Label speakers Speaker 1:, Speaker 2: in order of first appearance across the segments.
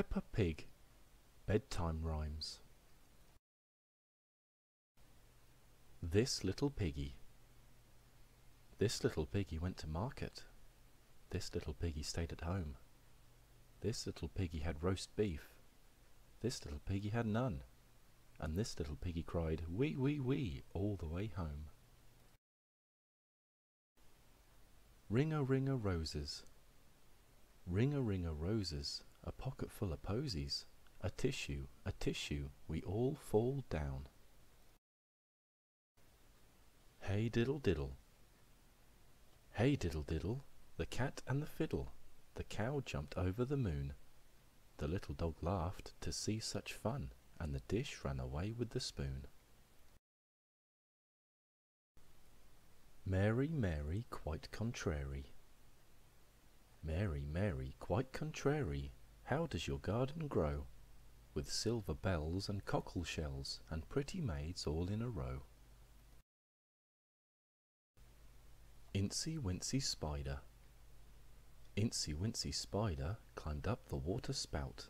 Speaker 1: Peppa Pig. Bedtime Rhymes. This little piggy. This little piggy went to market. This little piggy stayed at home. This little piggy had roast beef. This little piggy had none. And this little piggy cried wee wee wee all the way home. Ring a ring a roses. Ring a ring a roses a pocket full of posies, a tissue, a tissue, we all fall down. Hey diddle diddle. Hey diddle diddle, the cat and the fiddle, the cow jumped over the moon. The little dog laughed to see such fun, and the dish ran away with the spoon. Mary, Mary, quite contrary. Mary, Mary, quite contrary, how does your garden grow? With silver bells and cockle shells and pretty maids all in a row. Incy Wincy Spider Incy Wincy Spider climbed up the water spout.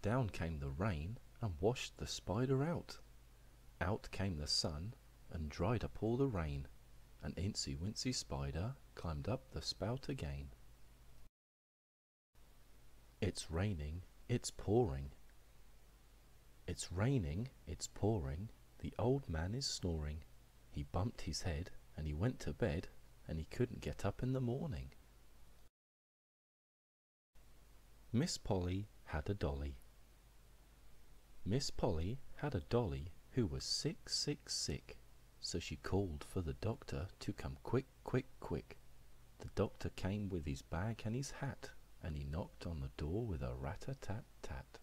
Speaker 1: Down came the rain and washed the spider out. Out came the sun and dried up all the rain, and Incy Wincy Spider climbed up the spout again. It's raining, it's pouring. It's raining, it's pouring, the old man is snoring. He bumped his head, and he went to bed, and he couldn't get up in the morning. Miss Polly had a dolly. Miss Polly had a dolly who was sick, sick, sick, so she called for the doctor to come quick, quick, quick. The doctor came with his bag and his hat and he knocked on the door with a rat-a-tat-tat.